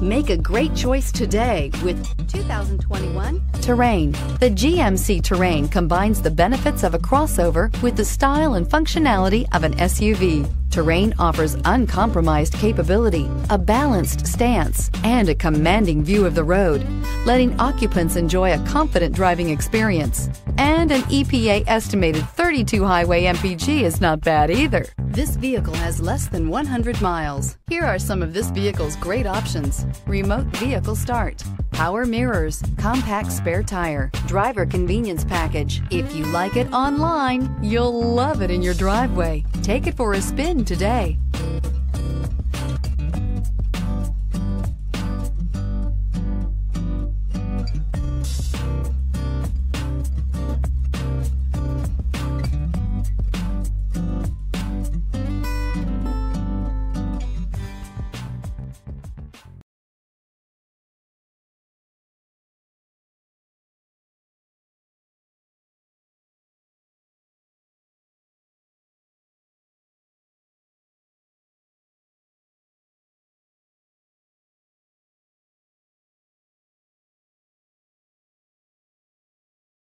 Make a great choice today with 2021 Terrain. The GMC Terrain combines the benefits of a crossover with the style and functionality of an SUV. Terrain offers uncompromised capability, a balanced stance, and a commanding view of the road, letting occupants enjoy a confident driving experience. And an EPA estimated 32 highway MPG is not bad either. This vehicle has less than 100 miles. Here are some of this vehicle's great options. Remote vehicle start, power mirrors, compact spare tire, driver convenience package. If you like it online, you'll love it in your driveway. Take it for a spin today.